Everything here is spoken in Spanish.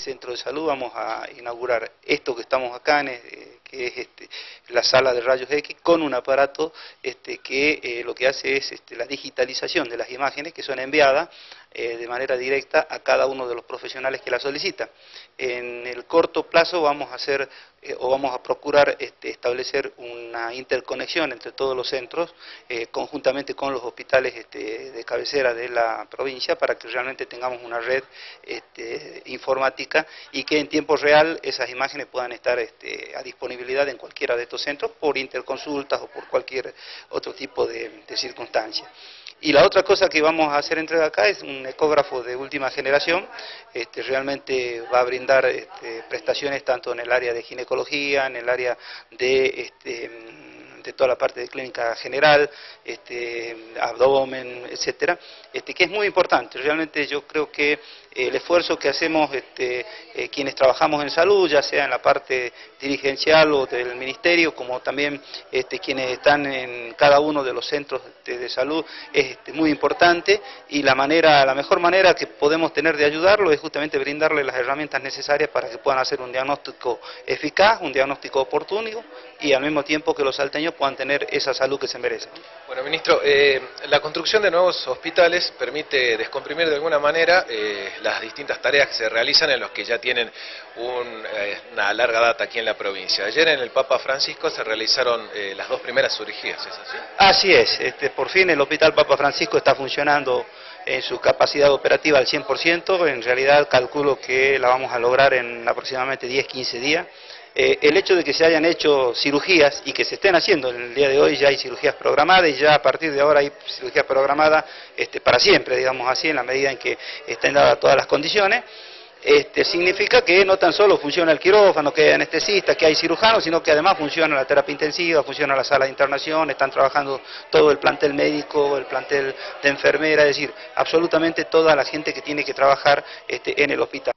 centro de salud vamos a inaugurar esto que estamos acá, en, eh, que es este, la sala de rayos X, con un aparato este, que eh, lo que hace es este, la digitalización de las imágenes que son enviadas eh, de manera directa a cada uno de los profesionales que la solicita. En el corto plazo vamos a hacer eh, o vamos a procurar este, establecer una interconexión entre todos los centros, eh, conjuntamente con los hospitales este, de cabecera de la provincia, para que realmente tengamos una red este, informática y que en tiempo real esas imágenes puedan estar a disponibilidad en cualquiera de estos centros por interconsultas o por cualquier otro tipo de, circunstancia. Y la otra cosa que vamos a hacer entre acá es un ecógrafo de última generación, realmente va a brindar prestaciones tanto en el área de ginecología, en el área de este, de toda la parte de clínica general, este, abdomen, etcétera, este, que es muy importante. Realmente yo creo que el esfuerzo que hacemos este, eh, quienes trabajamos en salud, ya sea en la parte dirigencial o del ministerio, como también este, quienes están en cada uno de los centros de, salud, es este, muy importante y la manera, la mejor manera que podemos tener de ayudarlo es justamente brindarle las herramientas necesarias para que puedan hacer un diagnóstico eficaz, un diagnóstico oportuno y al mismo tiempo que los salteños puedan tener esa salud que se merecen. Bueno, ministro, eh, la construcción de nuevos hospitales permite descomprimir de alguna manera eh, las distintas tareas que se realizan en los que ya tienen eh, una larga data aquí en la provincia. Ayer en el Papa Francisco se realizaron las dos primeras cirugías, ¿es así? Así es, este, por fin el Hospital Papa Francisco está funcionando en su capacidad operativa al 100%, en realidad calculo que la vamos a lograr en aproximadamente 10-15 días. Eh, el hecho de que se hayan hecho cirugías y que se estén haciendo en el día de hoy ya hay cirugías programadas y ya a partir de ahora hay cirugías programadas este, para siempre, digamos así, en la medida en que estén dadas todas las condiciones. Este, significa que no tan solo funciona el quirófano, que hay anestesistas, que hay cirujanos, sino que además funciona la terapia intensiva, funciona la sala de internación, están trabajando todo el plantel médico, el plantel de enfermera, es decir, absolutamente toda la gente que tiene que trabajar este, en el hospital.